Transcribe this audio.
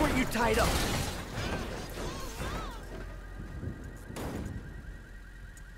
were you tied up?